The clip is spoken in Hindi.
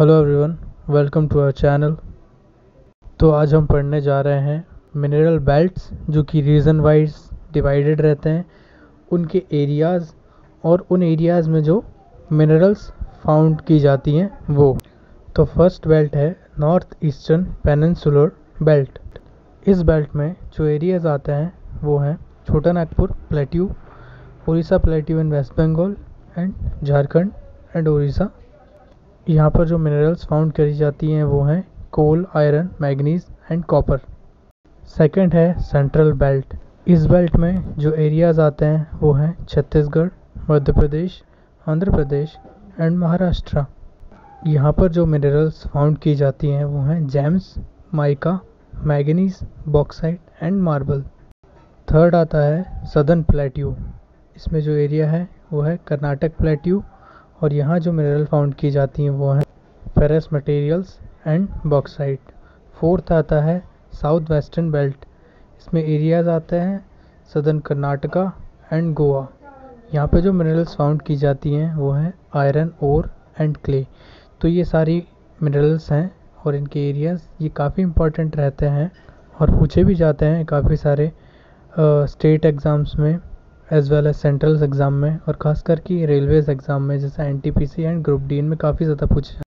Hello everyone welcome to our channel तो आज हम पढ़ने जा रहे हैं मिनरल बेल्ट्स जो कि रीजन वाइज डिवाइडेड रहते हैं, उनके एरियाज़ और उन एरियाज़ में जो मिनरल्स फाउंड की जाती हैं, वो। तो फ़र्स्ट बेल्ट है नॉर्थ ईस्टर्न पेनसुलर बेल्ट इस बेल्ट में जो एरियाज़ आते हैं, वो हैं Chota Nagpur plateau Orissa plateau in West Bengal and Jharkhand and Orissa यहाँ पर जो मिनरल्स फाउंड करी जाती हैं वो हैं coal iron manganese and copper second है सेंट्रल बेल्ट इस बेल्ट में जो एरियाज़ आते हैं वो हैं छत्तीसगढ़, मध्य प्रदेश, आंध्र प्रदेश एंड महाराष्ट्र. यहाँ पर जो मिनरल्स फाउंड की जाती हैं वो हैं gems mica manganese bauxite and marble third आता है सदर्न प्लेट्यू इसमें जो एरिया है वो है कर्नाटक प्लेट्यू और यहाँ जो मिनरल फाउंड की जाती हैं वो हैं ferrous materials and bauxite fourth आता है साउथ वेस्टर्न बेल्ट इसमें एरियाज़ आते हैं सदर्न कर्नाटका एंड गोवा यहाँ पे जो मिनरल्स फाउंड की जाती हैं वो हैं आयरन ओर एंड क्ले तो ये सारी मिनरल्स हैं और इनके एरियाज़ ये काफ़ी इंपॉर्टेंट रहते हैं और पूछे भी जाते हैं काफ़ी सारे स्टेट एग्ज़ाम्स में as well as centrals exam में और ख़ास करके रेलवेज़ एग्ज़ाम में जैसे N T P C and group D इनमें काफ़ी ज़्यादा पूछे